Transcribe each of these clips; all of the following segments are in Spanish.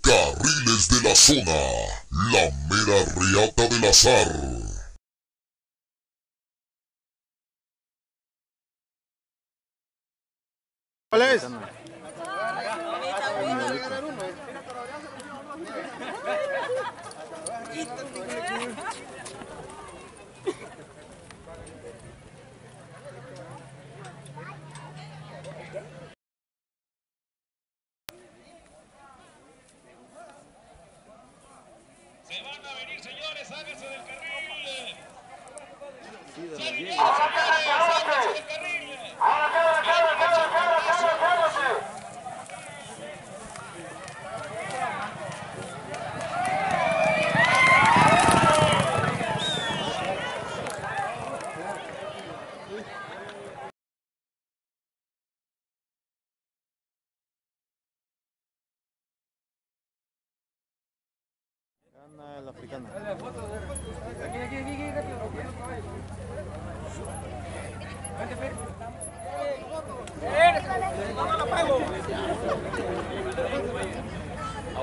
carriles de la zona, la mera reata del azar. ¿Cuál es? La africana. Aquí, aquí, aquí, aquí,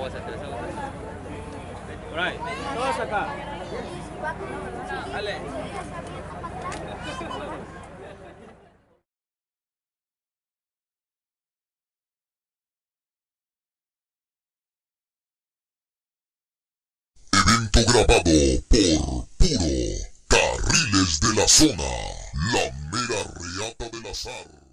Gana el africano. Evento grabado por Puro, carriles de la zona, la mera reata del azar.